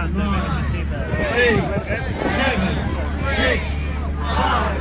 eight, seven, six, five,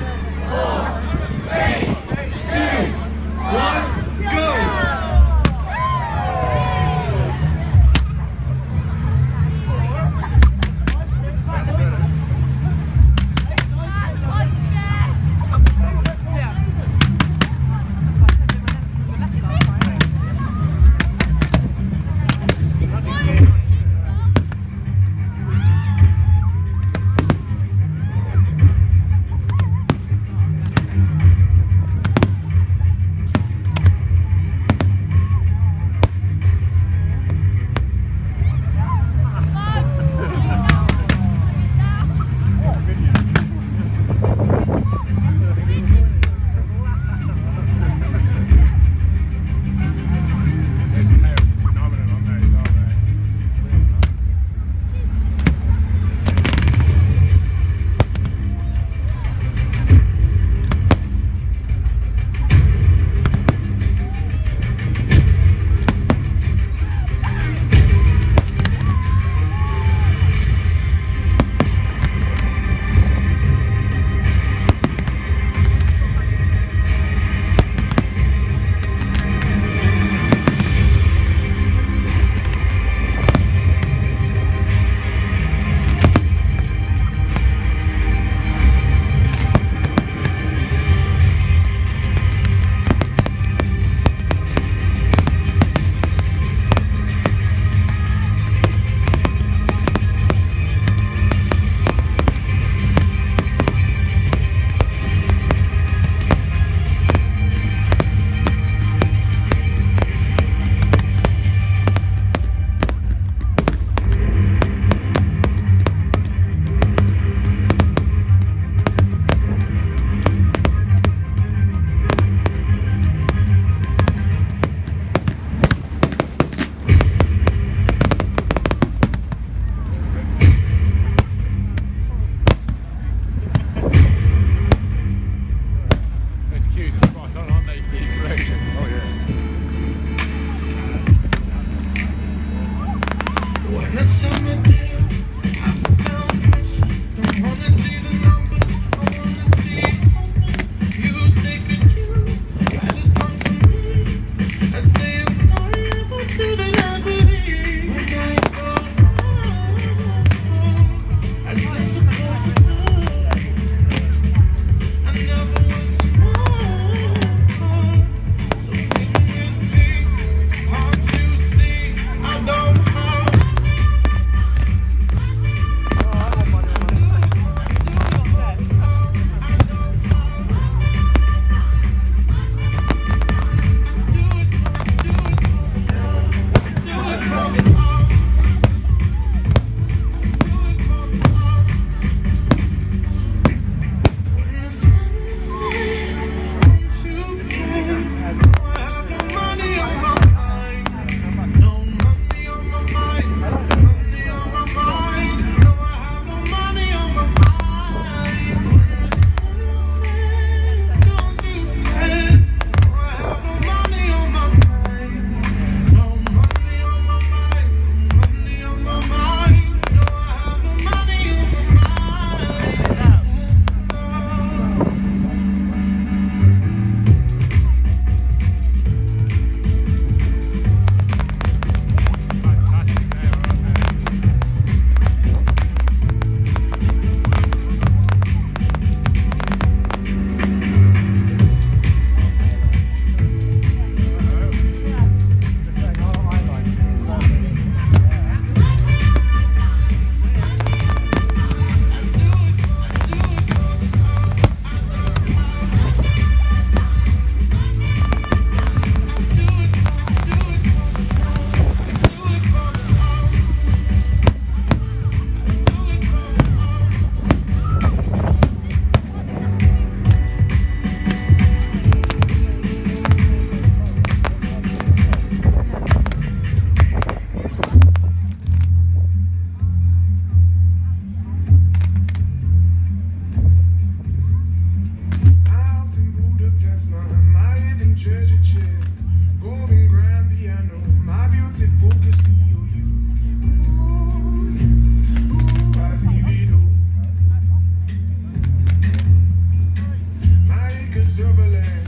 silver.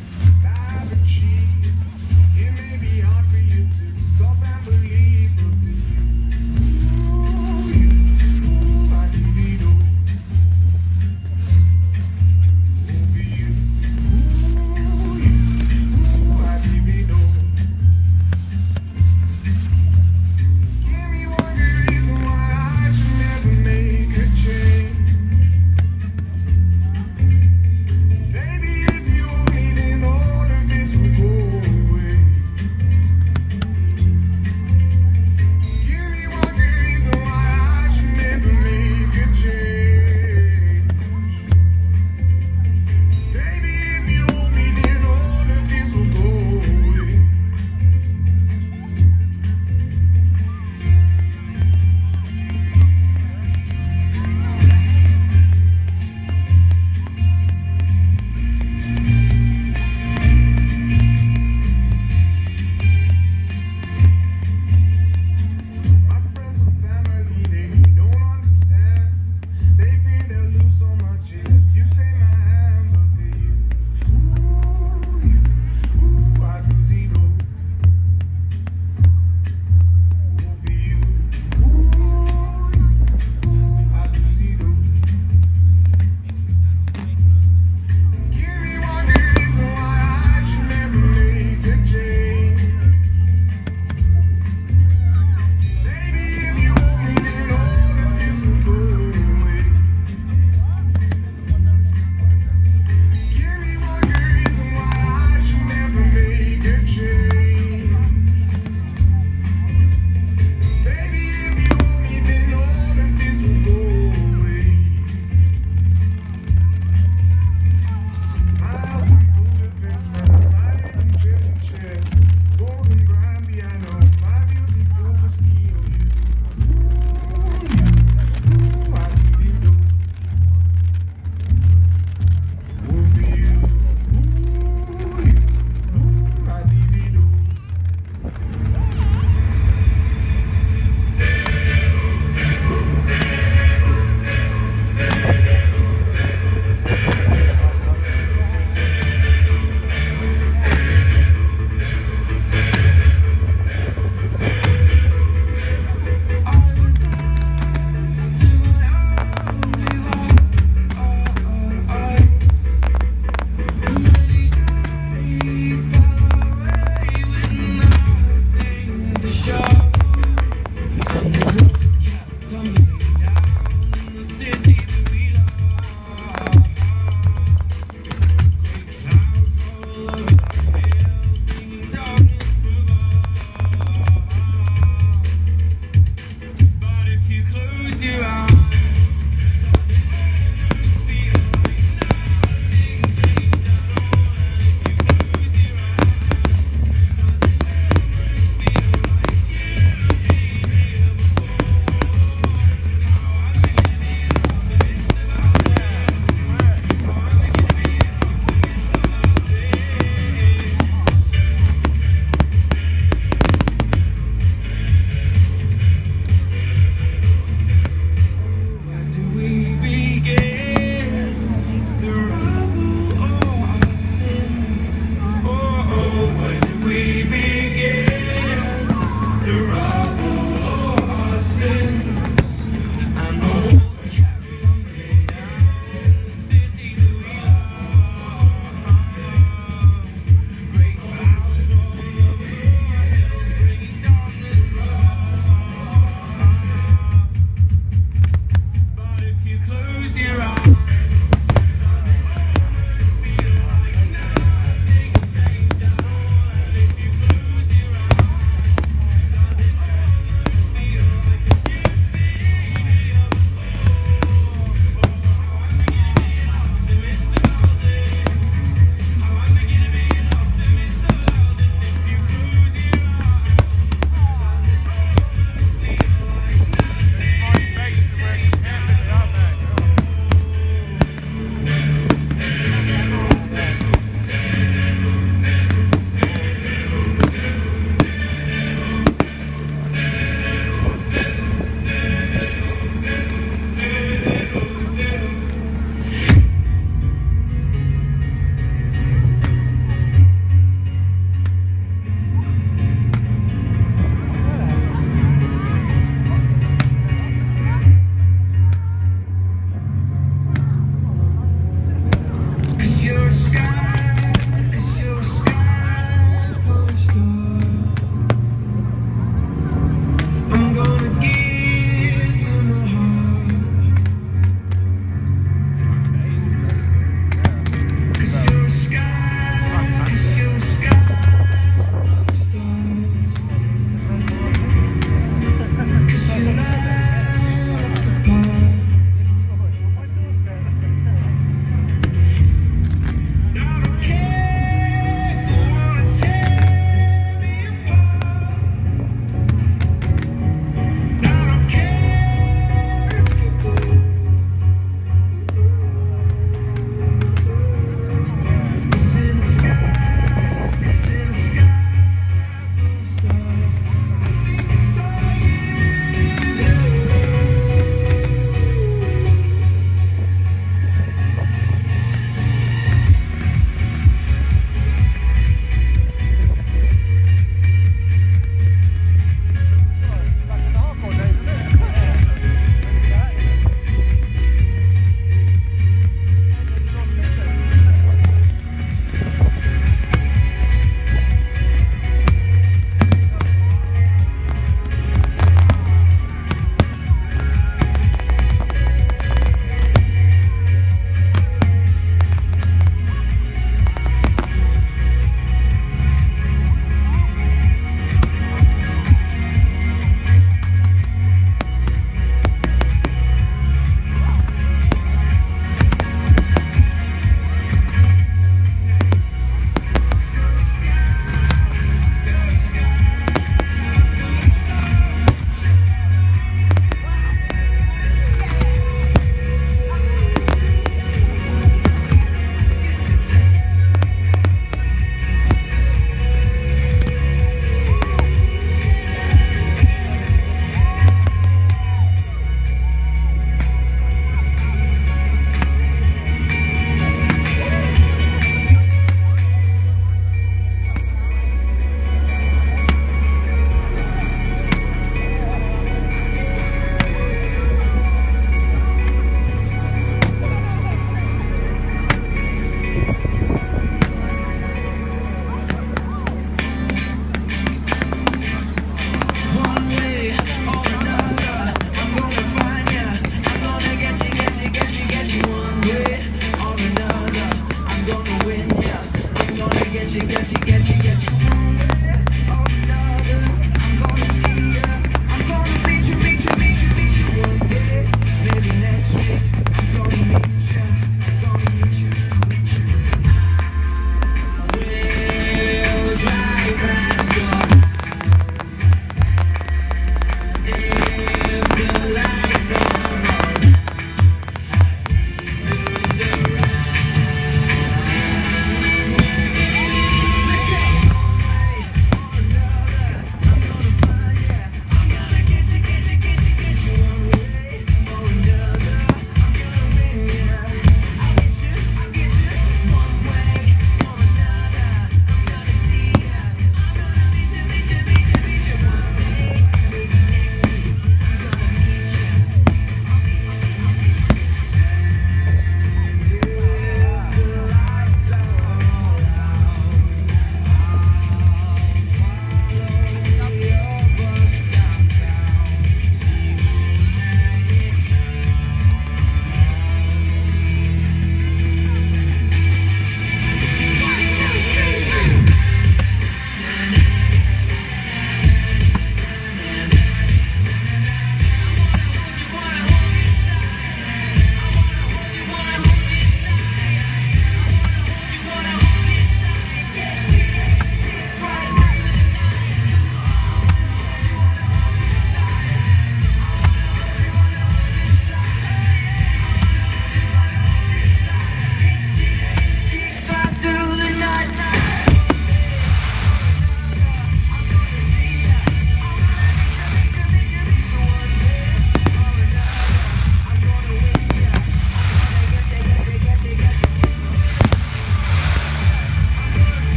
Close your uh,